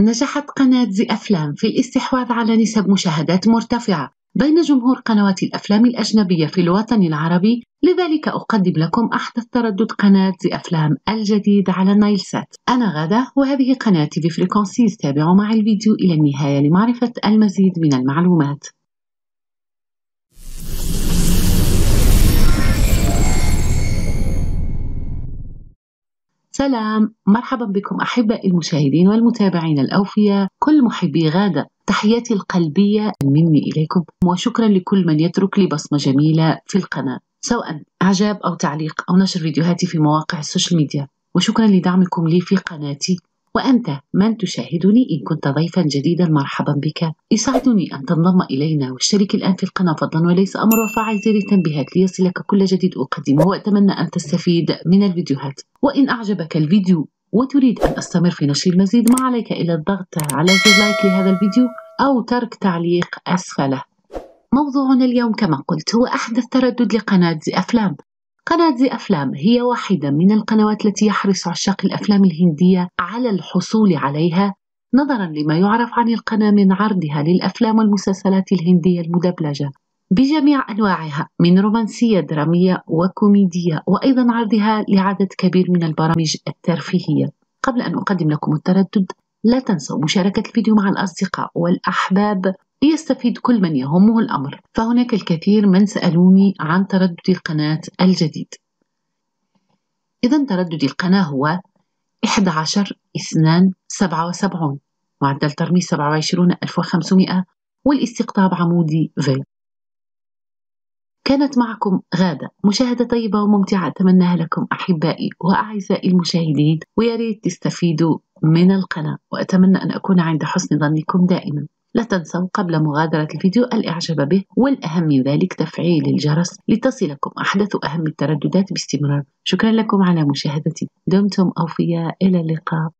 نجحت قناة زي أفلام في الاستحواذ على نسب مشاهدات مرتفعة بين جمهور قنوات الأفلام الأجنبية في الوطن العربي. لذلك أقدم لكم أحدث تردد قناة زي أفلام الجديد على نايل سات أنا غادة وهذه قناتي في Frequencies تابعوا معي الفيديو إلى النهاية لمعرفة المزيد من المعلومات. سلام مرحبا بكم أحبائي المشاهدين والمتابعين الأوفياء. كل محبي غادة تحياتي القلبية مني إليكم. وشكرا لكل من يترك لي بصمة جميلة في القناة سواء إعجاب أو تعليق أو نشر فيديوهاتي في مواقع ال social media. وشكرا لدعمكم لي في قناتي. وأنت من تشاهدني إن كنت ضيفا جديدا مرحبا بك. يسعدني أن تنضم إلينا واشترك الآن في القناة فضلا وليس أمر وفعل زر التنبيهات ليصلك كل جديد أقدمه وأتمنى أن تستفيد من الفيديوهات. وإن أعجبك الفيديو وتريد أن أستمر في نشر المزيد ما عليك إلا الضغط على زر like لهذا الفيديو أو ترك تعليق أسفله. موضوعنا اليوم كما قلت هو أحدث تردد لقناة زي أفلام. قناة زي أفلام هي واحدة من القنوات التي يحرص عشاق الأفلام الهندية على الحصول عليها نظرا لما يعرف عن القناة من عرضها للأفلام والمسلسلات الهندية المدبلجة. بجميع أنواعها من رومانسية درامية وكوميدية وأيضا عرضها لعدد كبير من البرامج الترفيهية. قبل أن أقدم لكم التردد لا تنسوا مشاركة الفيديو مع الأصدقاء والأحباب. ليستفيد كل من يهمه الأمر. فهناك الكثير من سألوني عن تردد القناة الجديد. إذا تردد القناة هو 11 2 77 معدل ترميز 27500 والاستقطاب عمودي في كانت معكم غادة مشاهدة طيبة وممتعة أتمناها لكم أحبائي وأعزائي المشاهدين ويا ريت تستفيدوا من القناة وأتمنى أن أكون عند حسن ظنكم دائما. لا تنسوا قبل مغادرة الفيديو الإعجاب به والأهم من ذلك تفعيل الجرس لتصلكم أحدث أهم الترددات باستمرار. شكرا لكم على مشاهدتي. دمتم أوفياء. إلى اللقاء.